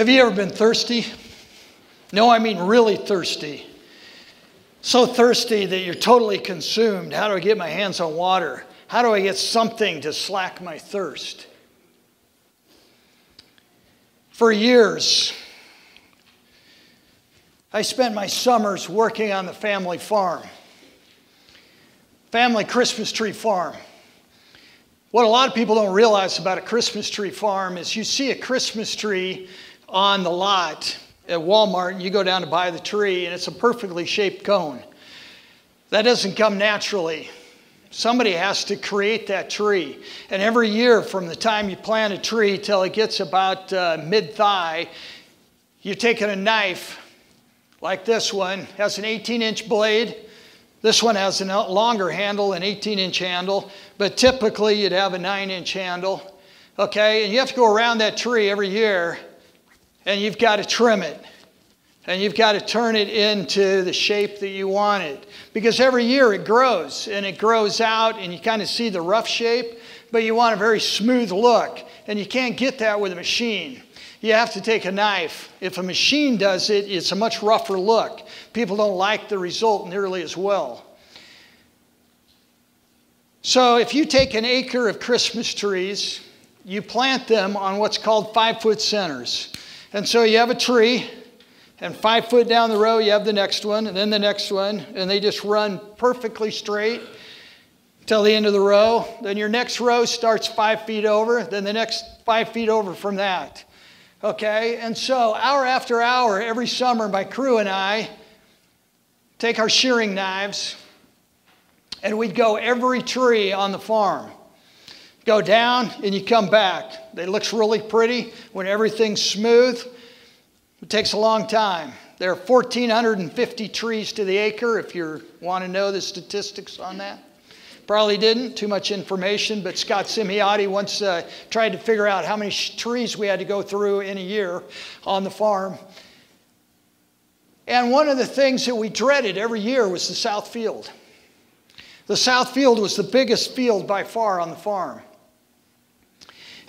Have you ever been thirsty? No, I mean really thirsty. So thirsty that you're totally consumed. How do I get my hands on water? How do I get something to slack my thirst? For years, I spent my summers working on the family farm, family Christmas tree farm. What a lot of people don't realize about a Christmas tree farm is you see a Christmas tree on the lot at Walmart and you go down to buy the tree and it's a perfectly shaped cone. That doesn't come naturally. Somebody has to create that tree. And every year, from the time you plant a tree till it gets about uh, mid thigh, you're taking a knife like this one, has an 18 inch blade. This one has a longer handle, an 18 inch handle, but typically you'd have a 9 inch handle. Okay, and you have to go around that tree every year and you've got to trim it. And you've got to turn it into the shape that you want it. Because every year it grows and it grows out and you kind of see the rough shape, but you want a very smooth look. And you can't get that with a machine. You have to take a knife. If a machine does it, it's a much rougher look. People don't like the result nearly as well. So if you take an acre of Christmas trees, you plant them on what's called five foot centers. And so you have a tree, and five foot down the row, you have the next one, and then the next one, and they just run perfectly straight till the end of the row. Then your next row starts five feet over, then the next five feet over from that. Okay? And so, hour after hour, every summer, my crew and I take our shearing knives and we'd go every tree on the farm go down and you come back. It looks really pretty when everything's smooth. It takes a long time. There are 1,450 trees to the acre, if you want to know the statistics on that. Probably didn't, too much information, but Scott Simiotti once uh, tried to figure out how many trees we had to go through in a year on the farm. And one of the things that we dreaded every year was the south field. The south field was the biggest field by far on the farm.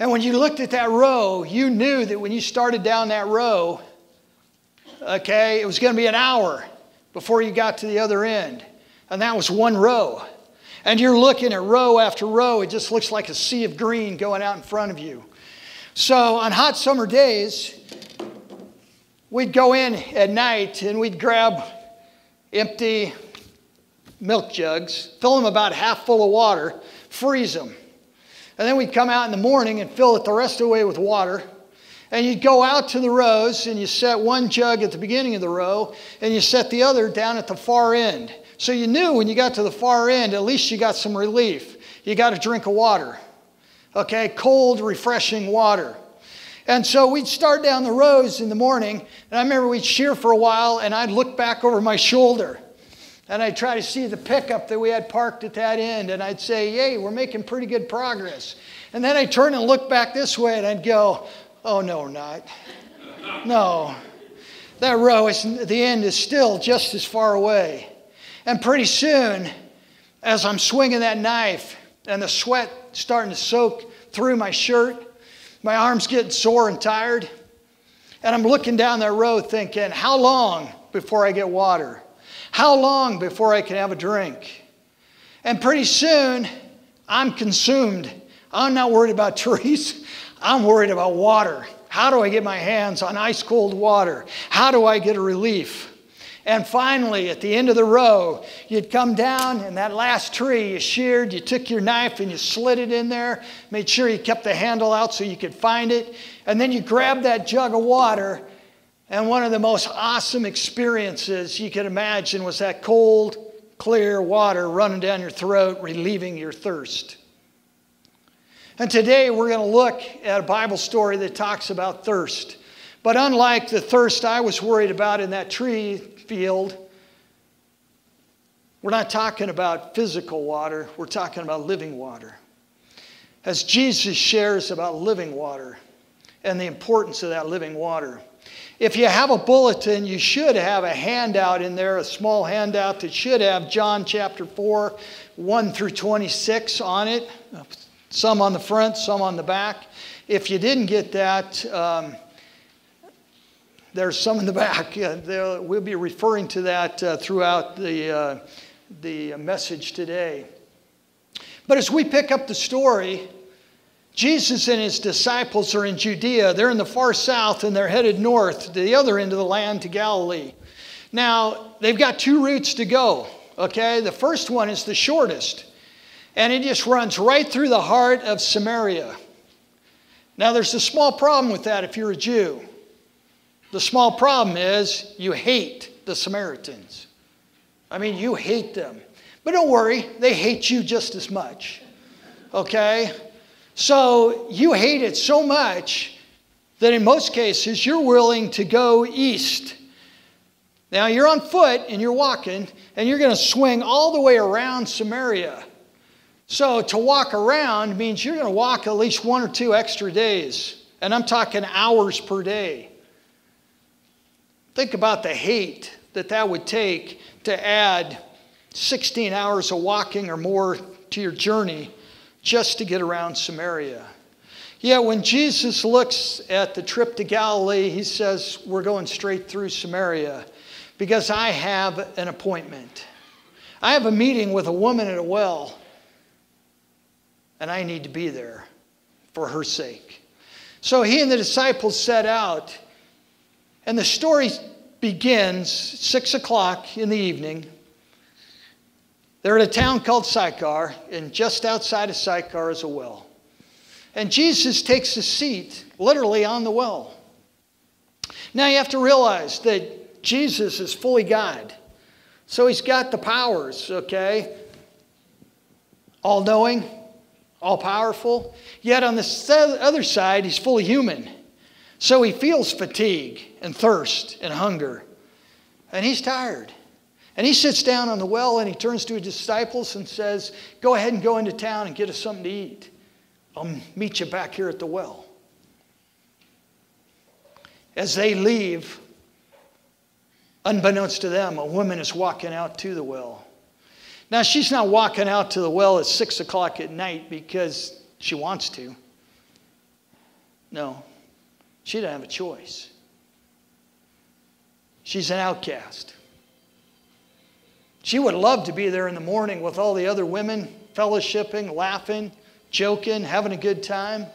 And when you looked at that row, you knew that when you started down that row, okay, it was going to be an hour before you got to the other end. And that was one row. And you're looking at row after row, it just looks like a sea of green going out in front of you. So on hot summer days, we'd go in at night and we'd grab empty milk jugs, fill them about half full of water, freeze them. And then we'd come out in the morning and fill it the rest of the way with water. And you'd go out to the rows and you set one jug at the beginning of the row and you set the other down at the far end. So you knew when you got to the far end, at least you got some relief. You got a drink of water. Okay, cold, refreshing water. And so we'd start down the rows in the morning, and I remember we'd shear for a while, and I'd look back over my shoulder and I'd try to see the pickup that we had parked at that end, and I'd say, Yay, we're making pretty good progress. And then I'd turn and look back this way, and I'd go, Oh, no, we're not. No. That row is, the end is still just as far away. And pretty soon, as I'm swinging that knife and the sweat starting to soak through my shirt, my arms getting sore and tired, and I'm looking down that road thinking, How long before I get water? How long before I can have a drink? And pretty soon, I'm consumed. I'm not worried about trees. I'm worried about water. How do I get my hands on ice cold water? How do I get a relief? And finally, at the end of the row, you'd come down and that last tree you sheared, you took your knife and you slid it in there, made sure you kept the handle out so you could find it, and then you grabbed that jug of water and one of the most awesome experiences you could imagine was that cold, clear water running down your throat, relieving your thirst. And today we're going to look at a Bible story that talks about thirst. But unlike the thirst I was worried about in that tree field, we're not talking about physical water, we're talking about living water. As Jesus shares about living water and the importance of that living water. If you have a bulletin, you should have a handout in there, a small handout that should have John chapter 4, 1 through 26 on it. Some on the front, some on the back. If you didn't get that, um, There's some in the back. We'll be referring to that uh, throughout the, uh, the message today. But as we pick up the story, Jesus and his disciples are in Judea. They're in the far south and they're headed north to the other end of the land to Galilee. Now, they've got two routes to go, okay? The first one is the shortest, and it just runs right through the heart of Samaria. Now, there's a small problem with that if you're a Jew. The small problem is you hate the Samaritans. I mean, you hate them. But don't worry, they hate you just as much. Okay? So you hate it so much that in most cases you're willing to go east. Now you're on foot and you're walking, and you're going to swing all the way around Samaria. So to walk around means you're going to walk at least one or two extra days. And I'm talking hours per day. Think about the hate that that would take to add 16 hours of walking or more to your journey just to get around Samaria. Yeah, when Jesus looks at the trip to Galilee, he says, We're going straight through Samaria because I have an appointment. I have a meeting with a woman at a well, and I need to be there for her sake. So he and the disciples set out and the story begins six o'clock in the evening. They're in a town called Sychar, and just outside of Sychar is a well. And Jesus takes a seat literally on the well. Now you have to realize that Jesus is fully God. So he's got the powers, okay? All knowing, all powerful. Yet on the other side, he's fully human. So he feels fatigue and thirst and hunger. And he's tired. And he sits down on the well and he turns to his disciples and says, Go ahead and go into town and get us something to eat. I'll meet you back here at the well. As they leave, unbeknownst to them, a woman is walking out to the well. Now, she's not walking out to the well at six o'clock at night because she wants to. No, she didn't have a choice. She's an outcast. She would love to be there in the morning with all the other women, fellowshipping, laughing, joking, having a good time.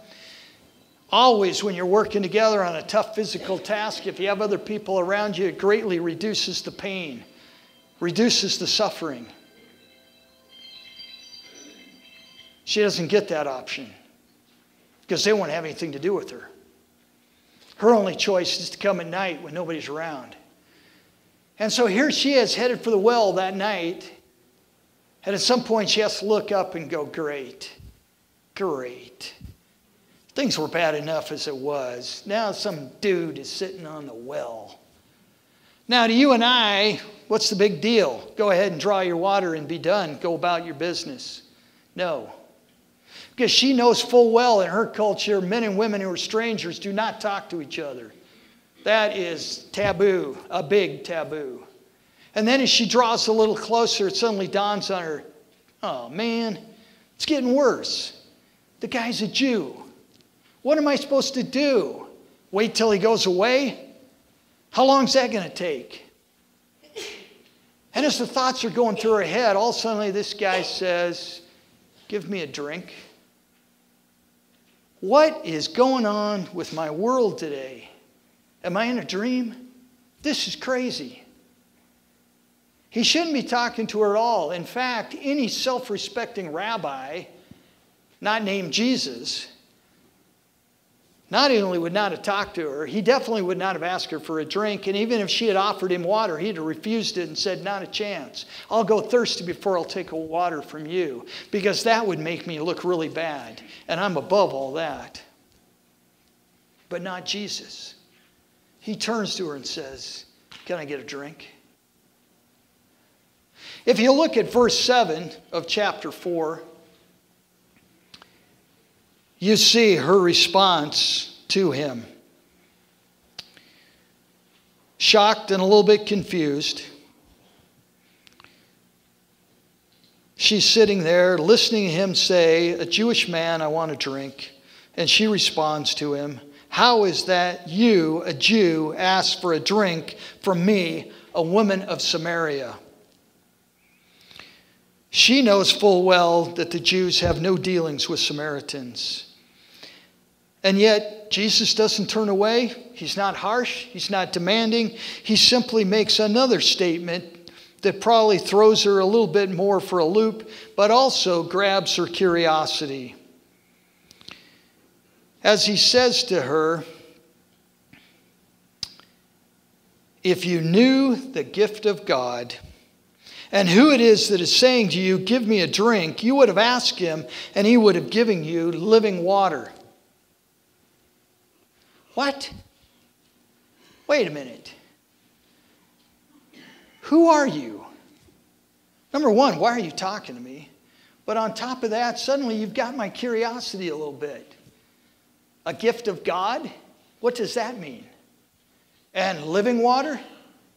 Always, when you're working together on a tough physical task, if you have other people around you, it greatly reduces the pain, reduces the suffering. She doesn't get that option because they won't have anything to do with her. Her only choice is to come at night when nobody's around. And so here she is headed for the well that night. And at some point, she has to look up and go, Great, great. Things were bad enough as it was. Now some dude is sitting on the well. Now, to you and I, what's the big deal? Go ahead and draw your water and be done. Go about your business. No. Because she knows full well in her culture, men and women who are strangers do not talk to each other. That is taboo, a big taboo. And then as she draws a little closer, it suddenly dawns on her oh man, it's getting worse. The guy's a Jew. What am I supposed to do? Wait till he goes away? How long is that going to take? And as the thoughts are going through her head, all suddenly this guy says, Give me a drink. What is going on with my world today? Am I in a dream? This is crazy. He shouldn't be talking to her at all. In fact, any self respecting rabbi, not named Jesus, not only would not have talked to her, he definitely would not have asked her for a drink. And even if she had offered him water, he'd have refused it and said, Not a chance. I'll go thirsty before I'll take a water from you, because that would make me look really bad. And I'm above all that. But not Jesus. He turns to her and says, Can I get a drink? If you look at verse 7 of chapter 4, you see her response to him. Shocked and a little bit confused. She's sitting there listening to him say, A Jewish man, I want a drink. And she responds to him, How is that you, a Jew, ask for a drink from me, a woman of Samaria? She knows full well that the Jews have no dealings with Samaritans. And yet, Jesus doesn't turn away. He's not harsh. He's not demanding. He simply makes another statement that probably throws her a little bit more for a loop, but also grabs her curiosity. As he says to her, If you knew the gift of God, and who it is that is saying to you, Give me a drink, you would have asked him, and he would have given you living water. What? Wait a minute. Who are you? Number one, why are you talking to me? But on top of that, suddenly you've got my curiosity a little bit. A gift of God? What does that mean? And living water?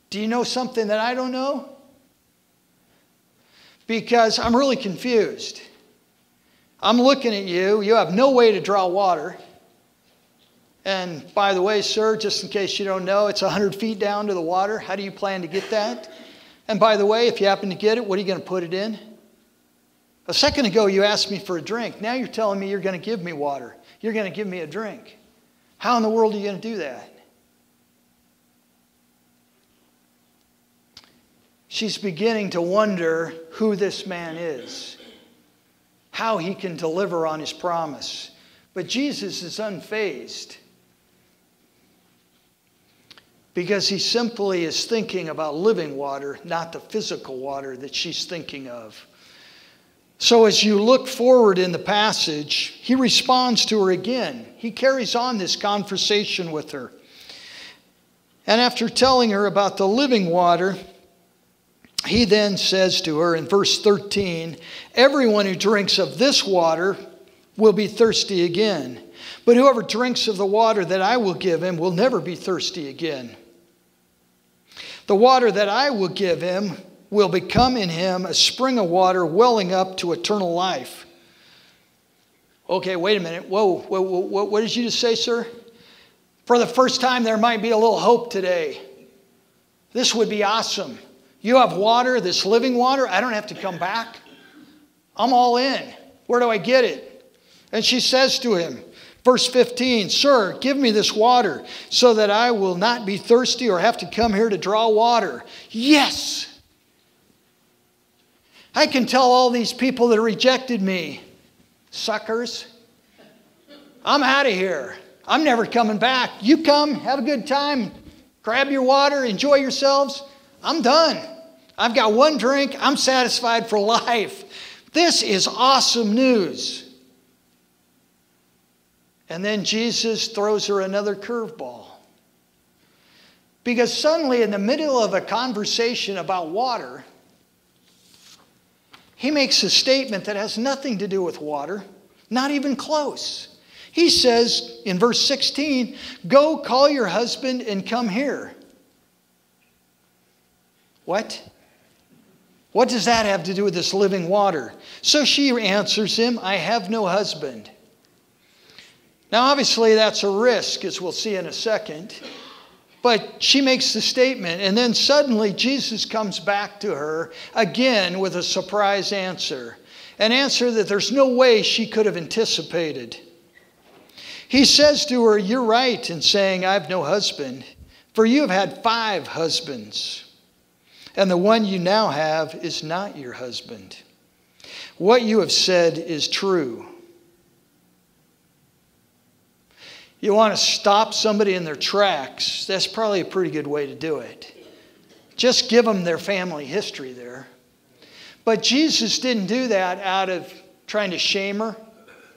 Do you know something that I don't know? Because I'm really confused. I'm looking at you. You have no way to draw water. And by the way, sir, just in case you don't know, it's 100 feet down to the water. How do you plan to get that? And by the way, if you happen to get it, what are you going to put it in? A second ago, you asked me for a drink. Now you're telling me you're going to give me water. You're going to give me a drink. How in the world are you going to do that? She's beginning to wonder who this man is, how he can deliver on his promise. But Jesus is unfazed because he simply is thinking about living water, not the physical water that she's thinking of. So, as you look forward in the passage, he responds to her again. He carries on this conversation with her. And after telling her about the living water, he then says to her in verse 13 Everyone who drinks of this water will be thirsty again. But whoever drinks of the water that I will give him will never be thirsty again. The water that I will give him will become in him a spring of water welling up to eternal life. Okay, wait a minute. Whoa, whoa, whoa, what did you just say, sir? For the first time, there might be a little hope today. This would be awesome. You have water, this living water. I don't have to come back. I'm all in. Where do I get it? And she says to him, Verse 15, Sir, give me this water so that I will not be thirsty or have to come here to draw water. Yes. I can tell all these people that rejected me, suckers, I'm out of here. I'm never coming back. You come, have a good time, grab your water, enjoy yourselves. I'm done. I've got one drink. I'm satisfied for life. This is awesome news. And then Jesus throws her another curveball. Because suddenly, in the middle of a conversation about water, he makes a statement that has nothing to do with water, not even close. He says in verse 16, Go call your husband and come here. What? What does that have to do with this living water? So she answers him, I have no husband. Now, obviously, that's a risk, as we'll see in a second. But she makes the statement, and then suddenly Jesus comes back to her again with a surprise answer an answer that there's no way she could have anticipated. He says to her, You're right in saying, I have no husband, for you have had five husbands, and the one you now have is not your husband. What you have said is true. You want to stop somebody in their tracks, that's probably a pretty good way to do it. Just give them their family history there. But Jesus didn't do that out of trying to shame her,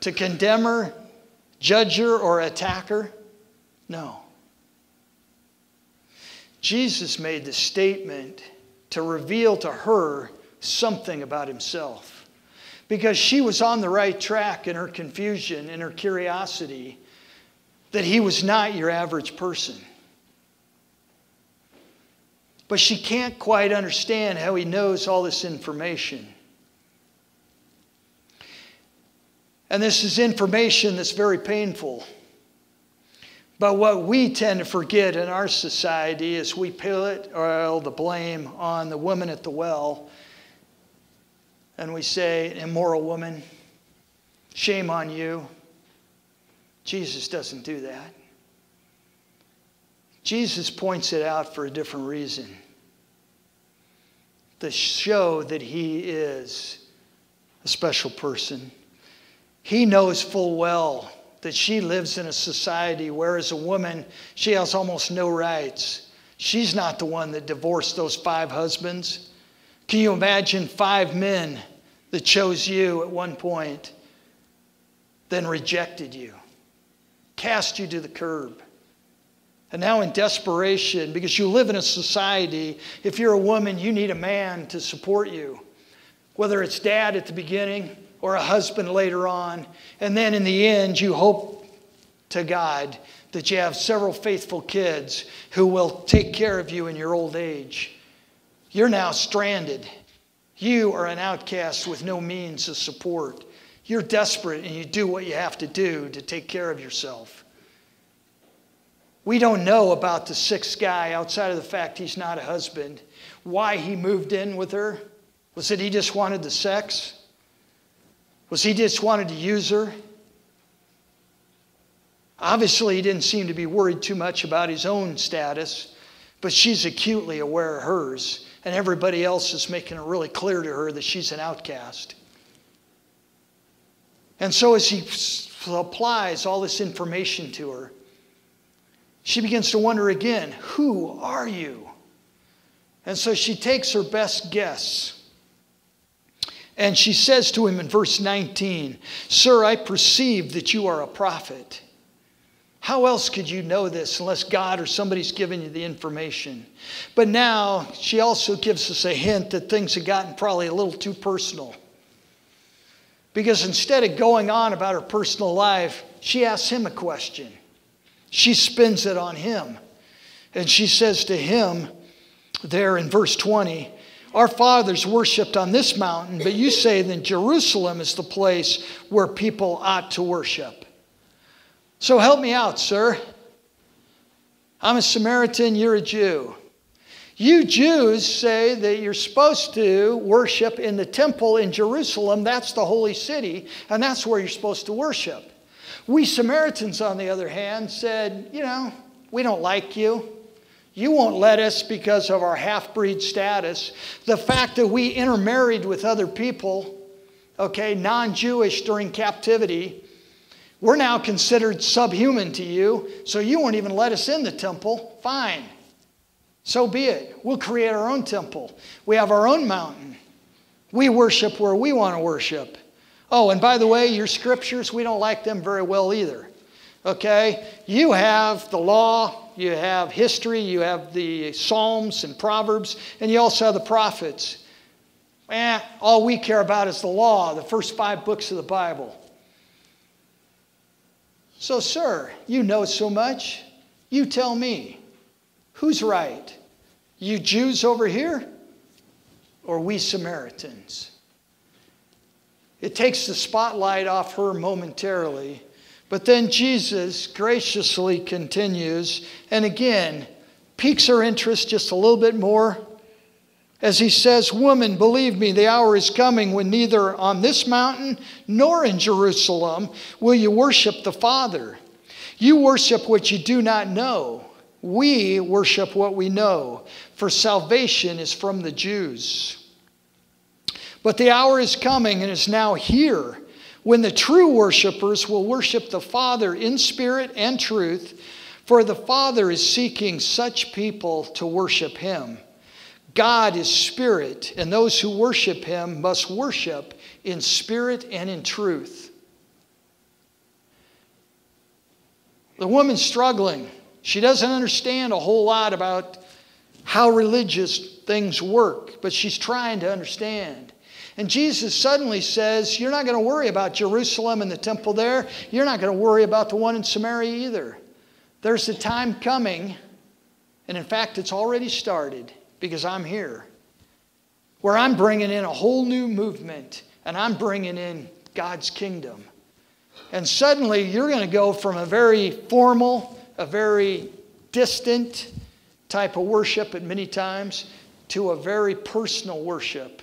to condemn her, judge her, or attack her. No. Jesus made the statement to reveal to her something about himself because she was on the right track in her confusion, in her curiosity that he was not your average person. But she can't quite understand how he knows all this information. And this is information that's very painful. But what we tend to forget in our society is we put all the blame on the woman at the well. And we say, immoral woman, shame on you. Jesus doesn't do that. Jesus points it out for a different reason to show that he is a special person. He knows full well that she lives in a society where, as a woman, she has almost no rights. She's not the one that divorced those five husbands. Can you imagine five men that chose you at one point, then rejected you, cast you to the curb? And now, in desperation, because you live in a society, if you're a woman, you need a man to support you. Whether it's dad at the beginning or a husband later on. And then in the end, you hope to God that you have several faithful kids who will take care of you in your old age. You're now stranded. You are an outcast with no means of support. You're desperate and you do what you have to do to take care of yourself. We don't know about the sixth guy outside of the fact he's not a husband. Why he moved in with her? Was it he just wanted the sex? Was he just wanted to use her? Obviously, he didn't seem to be worried too much about his own status, but she's acutely aware of hers, and everybody else is making it really clear to her that she's an outcast. And so, as he applies all this information to her, she begins to wonder again who are you? And so she takes her best guess. And she says to him in verse 19, Sir, I perceive that you are a prophet. How else could you know this unless God or somebody's given you the information? But now she also gives us a hint that things have gotten probably a little too personal. Because instead of going on about her personal life, she asks him a question. She spins it on him. And she says to him, there in verse 20, Our fathers worshiped on this mountain, but you say that Jerusalem is the place where people ought to worship. So help me out, sir. I'm a Samaritan, you're a Jew. You Jews say that you're supposed to worship in the temple in Jerusalem. That's the holy city, and that's where you're supposed to worship. We Samaritans, on the other hand, said, You know, we don't like you. You won't let us because of our half breed status. The fact that we intermarried with other people, okay, non Jewish during captivity, we're now considered subhuman to you, so you won't even let us in the temple. Fine. So be it. We'll create our own temple. We have our own mountain. We worship where we want to worship. Oh, and by the way, your scriptures, we don't like them very well either. Okay? You have the law, you have history, you have the Psalms and Proverbs, and you also have the prophets. Eh, all we care about is the law, the first five books of the Bible. So, sir, you know so much. You tell me, who's right? You Jews over here or we Samaritans? It takes the spotlight off her momentarily. But then Jesus graciously continues and again piques her interest just a little bit more as he says, Woman, believe me, the hour is coming when neither on this mountain nor in Jerusalem will you worship the Father. You worship what you do not know. We worship what we know, for salvation is from the Jews. But the hour is coming and is now here when the true worshipers will worship the Father in spirit and truth, for the Father is seeking such people to worship him. God is spirit, and those who worship him must worship in spirit and in truth. The woman struggling. She doesn't understand a whole lot about how religious things work, but she's trying to understand. And Jesus suddenly says, You're not going to worry about Jerusalem and the temple there. You're not going to worry about the one in Samaria either. There's a time coming, and in fact, it's already started because I'm here, where I'm bringing in a whole new movement and I'm bringing in God's kingdom. And suddenly, you're going to go from a very formal, a very distant type of worship at many times to a very personal worship.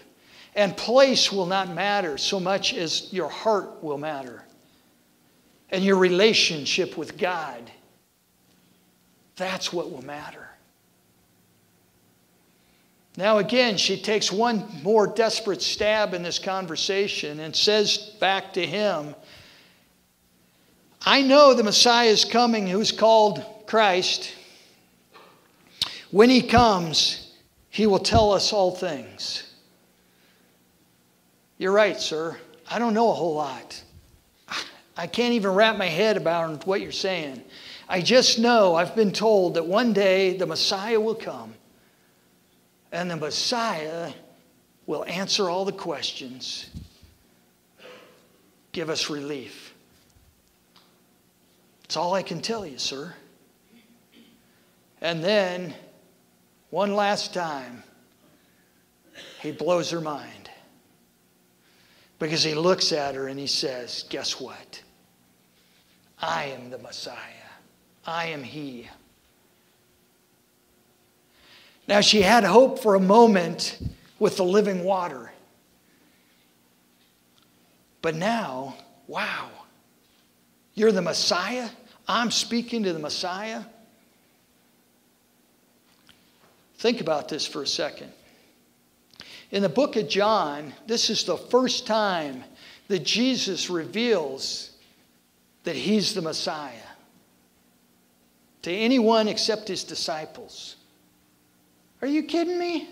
And place will not matter so much as your heart will matter and your relationship with God. That's what will matter. Now, again, she takes one more desperate stab in this conversation and says back to him, I know the Messiah is coming who's called Christ. When he comes, he will tell us all things. You're right, sir. I don't know a whole lot. I can't even wrap my head about what you're saying. I just know I've been told that one day the Messiah will come and the Messiah will answer all the questions, give us relief. That's all I can tell you, sir. And then, one last time, he blows her mind. Because he looks at her and he says, Guess what? I am the Messiah. I am He. Now, she had hope for a moment with the living water. But now, wow, you're the Messiah? I'm speaking to the Messiah? Think about this for a second. In the book of John, this is the first time that Jesus reveals that he's the Messiah to anyone except his disciples. Are you kidding me?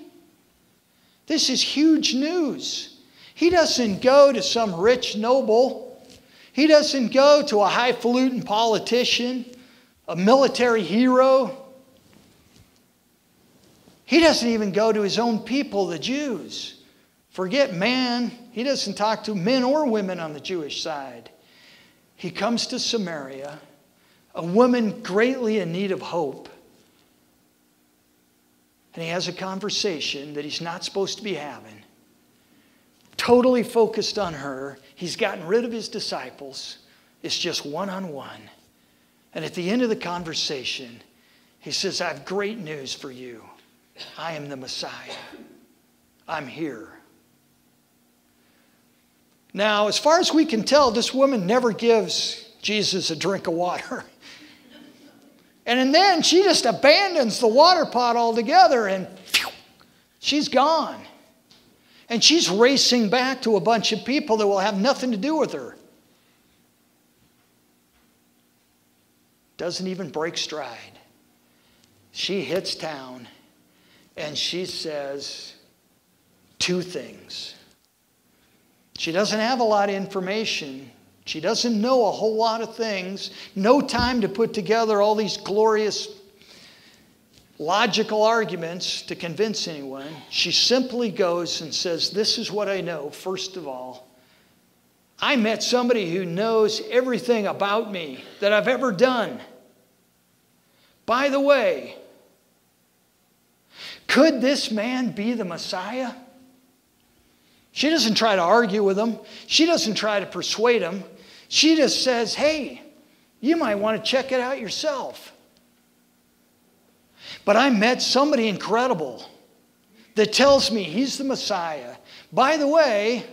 This is huge news. He doesn't go to some rich noble. He doesn't go to a highfalutin politician, a military hero. He doesn't even go to his own people, the Jews. Forget man. He doesn't talk to men or women on the Jewish side. He comes to Samaria, a woman greatly in need of hope and he has a conversation that he's not supposed to be having, totally focused on her. He's gotten rid of his disciples. It's just one on one. And at the end of the conversation, he says, I have great news for you. I am the Messiah. I'm here. Now, as far as we can tell, this woman never gives Jesus a drink of water. And then she just abandons the water pot altogether and phew, she's gone. And she's racing back to a bunch of people that will have nothing to do with her. Doesn't even break stride. She hits town and she says two things. She doesn't have a lot of information she doesn't know a whole lot of things, no time to put together all these glorious logical arguments to convince anyone. She simply goes and says, This is what I know, first of all. I met somebody who knows everything about me that I've ever done. By the way, could this man be the Messiah? She doesn't try to argue with him. She doesn't try to persuade him. She just says, hey, you might want to check it out yourself. But I met somebody incredible that tells me he's the Messiah. By the way,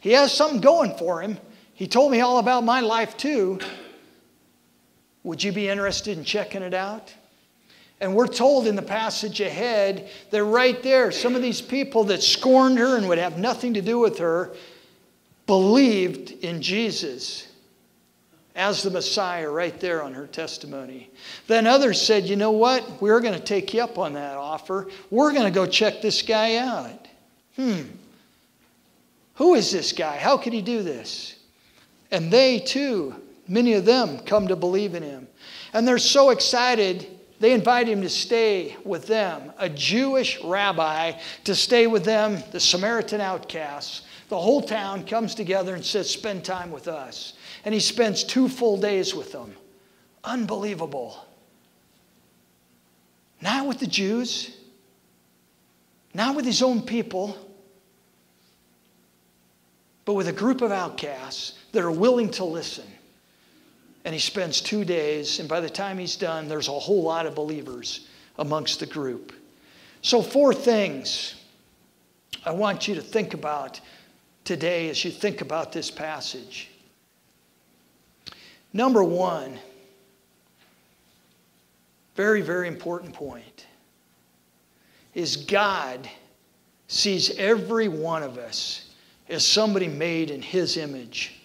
he has something going for him. He told me all about my life too. Would you be interested in checking it out? And we're told in the passage ahead that right there, some of these people that scorned her and would have nothing to do with her believed in Jesus as the Messiah right there on her testimony. Then others said, You know what? We're going to take you up on that offer. We're going to go check this guy out. Hmm. Who is this guy? How could he do this? And they too, many of them, come to believe in him. And they're so excited, they invite him to stay with them, a Jewish rabbi, to stay with them, the Samaritan outcasts. The whole town comes together and says, Spend time with us and he spends two full days with them. Unbelievable. Not with the Jews, not with his own people, but with a group of outcasts that are willing to listen and he spends two days, and by the time he's done, there's a whole lot of believers amongst the group. So, four things I want you to think about today as you think about this passage. Number one, very, very important point, is God sees every one of us as somebody made in His image,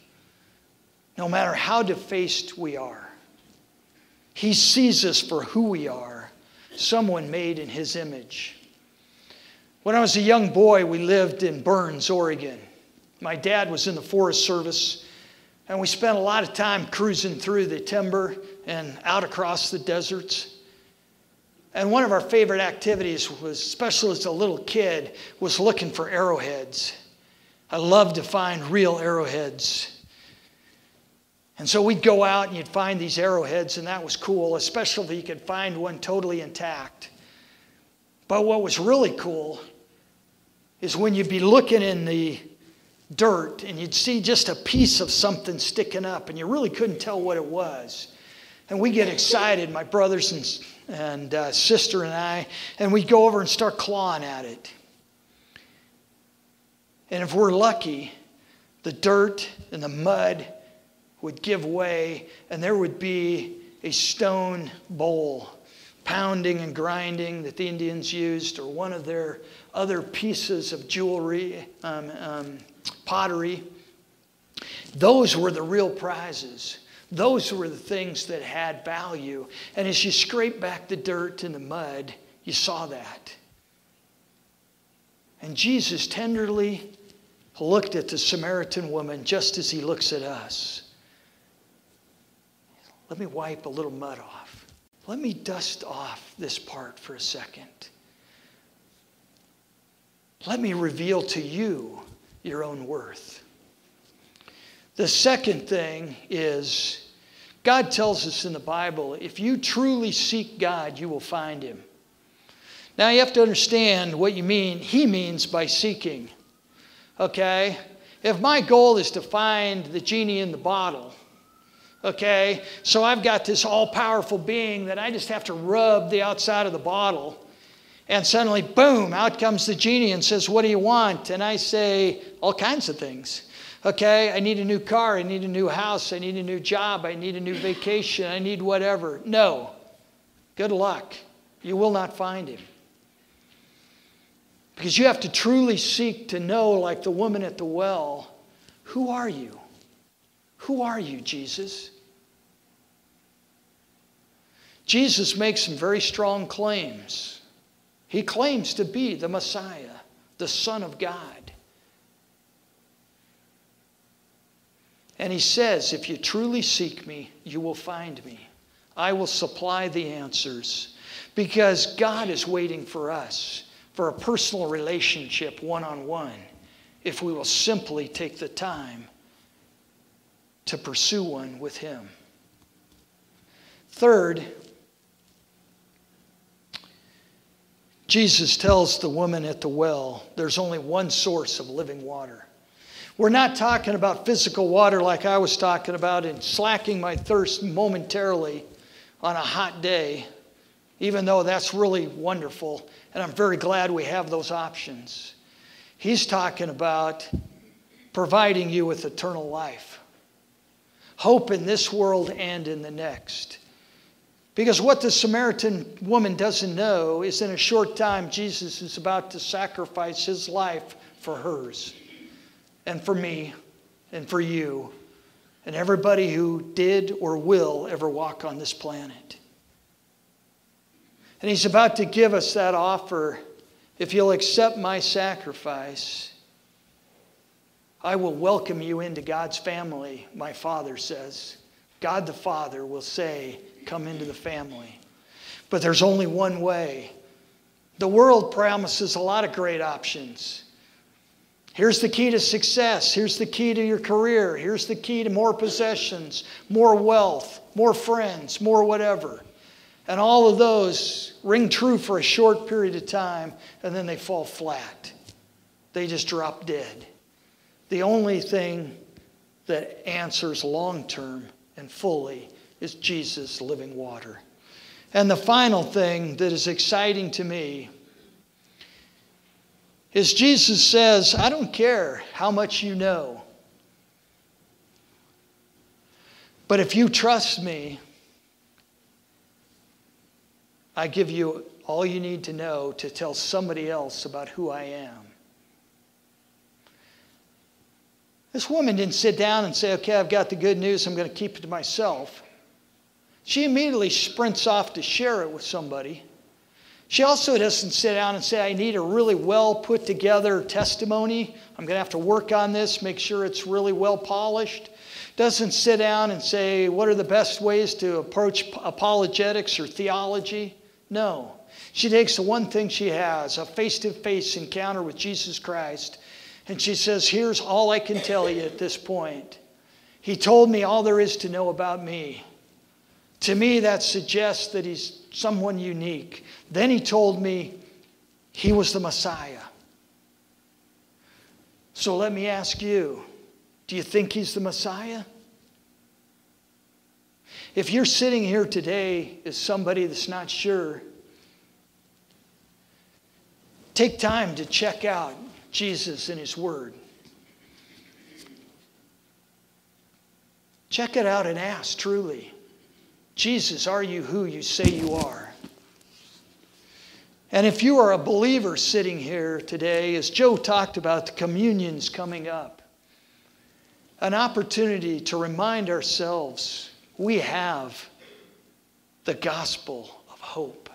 no matter how defaced we are. He sees us for who we are, someone made in His image. When I was a young boy, we lived in Burns, Oregon. My dad was in the Forest Service and we spent a lot of time cruising through the timber and out across the deserts. And one of our favorite activities was, especially as a little kid, was looking for arrowheads. I loved to find real arrowheads. And so we'd go out and you'd find these arrowheads, and that was cool, especially if you could find one totally intact. But what was really cool is when you'd be looking in the dirt and you'd see just a piece of something sticking up and you really couldn't tell what it was. And we get excited, my brothers and, and uh, sister and I, and we go over and start clawing at it. And if we're lucky, the dirt and the mud would give way and there would be a stone bowl pounding and grinding that the Indians used, or one of their other pieces of jewelry, um, um, pottery. Those were the real prizes. Those were the things that had value. And as you scrape back the dirt and the mud, you saw that. And Jesus tenderly looked at the Samaritan woman just as he looks at us. Let me wipe a little mud off. Let me dust off this part for a second. Let me reveal to you your own worth. The second thing is God tells us in the Bible if you truly seek God, you will find him. Now you have to understand what you mean, he means by seeking. Okay? If my goal is to find the genie in the bottle, okay, so I've got this all powerful being that I just have to rub the outside of the bottle and suddenly, boom, out comes the genie and says, What do you want? And I say, All kinds of things. Okay, I need a new car. I need a new house. I need a new job. I need a new vacation. I need whatever. No. Good luck. You will not find him. Because you have to truly seek to know, like the woman at the well, who are you? Who are you, Jesus? Jesus makes some very strong claims. He claims to be the Messiah, the Son of God. And he says, If you truly seek me, you will find me. I will supply the answers because God is waiting for us for a personal relationship one on one if we will simply take the time to pursue one with Him. Third, Jesus tells the woman at the well there's only one source of living water. We're not talking about physical water like I was talking about and slacking my thirst momentarily on a hot day, even though that's really wonderful, and I'm very glad we have those options. He's talking about providing you with eternal life, hope in this world and in the next. Because what the Samaritan woman doesn't know is in a short time, Jesus is about to sacrifice his life for hers and for me and for you and everybody who did or will ever walk on this planet. And he's about to give us that offer. If you'll accept my sacrifice, I will welcome you into God's family, my father says. God the Father will say, come into the family. But there's only one way. The world promises a lot of great options. Here's the key to success. Here's the key to your career. Here's the key to more possessions, more wealth, more friends, more whatever. And all of those ring true for a short period of time, and then they fall flat. They just drop dead. The only thing that answers long term and fully is Jesus, living water. And the final thing that is exciting to me is Jesus says, I don't care how much you know, but if you trust me, I give you all you need to know to tell somebody else about who I am. This woman didn't sit down and say, Okay, I've got the good news, I'm going to keep it to myself. She immediately sprints off to share it with somebody. She also doesn't sit down and say, I need a really well put together testimony. I'm going to have to work on this, make sure it's really well polished. Doesn't sit down and say, What are the best ways to approach apologetics or theology? No. She takes the one thing she has a face to face encounter with Jesus Christ, and she says, Here's all I can tell you at this point. He told me all there is to know about me. To me, that suggests that he's someone unique. Then he told me he was the Messiah. So let me ask you do you think he's the Messiah? If you're sitting here today as somebody that's not sure, Take time to check out Jesus and His Word. Check it out and ask truly Jesus, are you who you say you are? And if you are a believer sitting here today, as Joe talked about, the communion's coming up, an opportunity to remind ourselves we have the gospel of hope.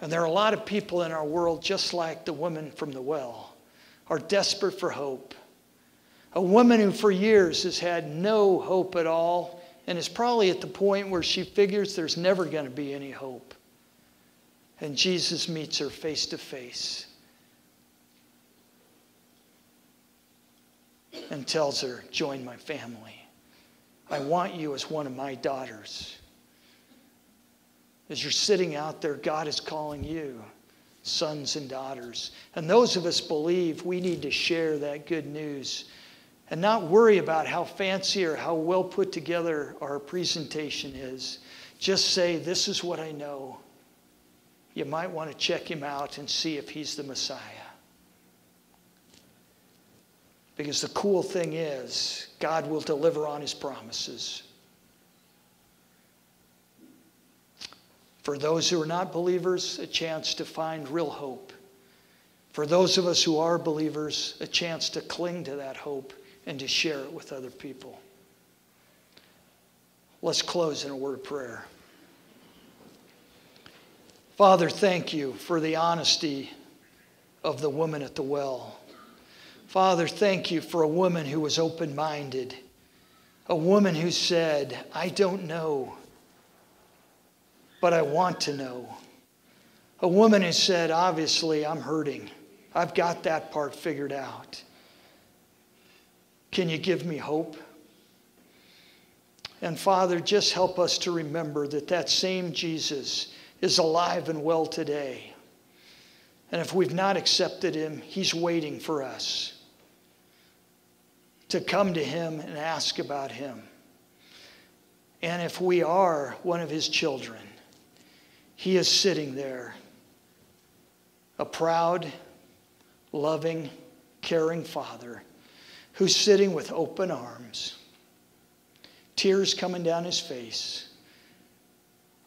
And there are a lot of people in our world, just like the woman from the well, are desperate for hope. A woman who for years has had no hope at all and is probably at the point where she figures there's never going to be any hope. And Jesus meets her face to face and tells her, Join my family. I want you as one of my daughters. As you're sitting out there, God is calling you sons and daughters. And those of us believe we need to share that good news and not worry about how fancy or how well put together our presentation is. Just say, This is what I know. You might want to check him out and see if he's the Messiah. Because the cool thing is, God will deliver on his promises. For those who are not believers, a chance to find real hope. For those of us who are believers, a chance to cling to that hope and to share it with other people. Let's close in a word of prayer. Father, thank you for the honesty of the woman at the well. Father, thank you for a woman who was open minded, a woman who said, I don't know but I want to know. A woman who said, Obviously, I'm hurting. I've got that part figured out. Can you give me hope? And Father, just help us to remember that that same Jesus is alive and well today. And if we've not accepted him, he's waiting for us to come to him and ask about him. And if we are one of his children, he is sitting there, a proud, loving, caring father who's sitting with open arms, tears coming down his face,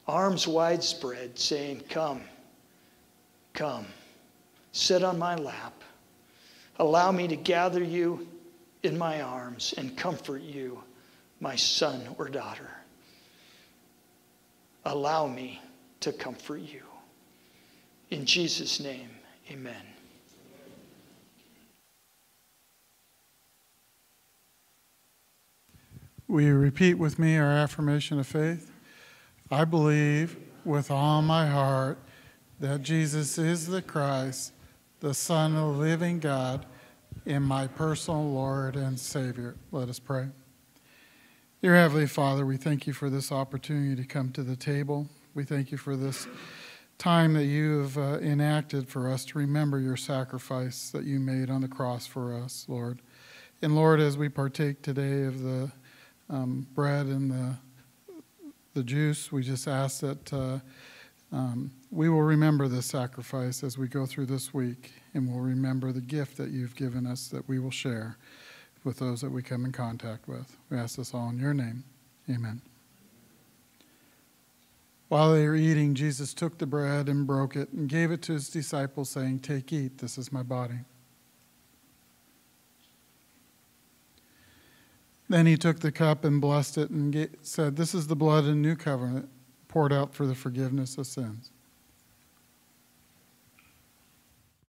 arms widespread, saying, Come, come, sit on my lap. Allow me to gather you in my arms and comfort you, my son or daughter. Allow me to comfort you. In Jesus' name, amen. Will you repeat with me our affirmation of faith? I believe with all my heart that Jesus is the Christ, the Son of the living God, and my personal Lord and Savior. Let us pray. Dear Heavenly Father, we thank you for this opportunity to come to the table. We thank you for this time that you have uh, enacted for us to remember your sacrifice that you made on the cross for us, Lord. And Lord, as we partake today of the um, bread and the the juice, we just ask that uh, um, we will remember this sacrifice as we go through this week, and we'll remember the gift that you've given us that we will share with those that we come in contact with. We ask this all in your name. Amen. While they were eating, Jesus took the bread and broke it and gave it to his disciples, saying, Take, eat, this is my body. Then he took the cup and blessed it and said, This is the blood of the new covenant poured out for the forgiveness of sins.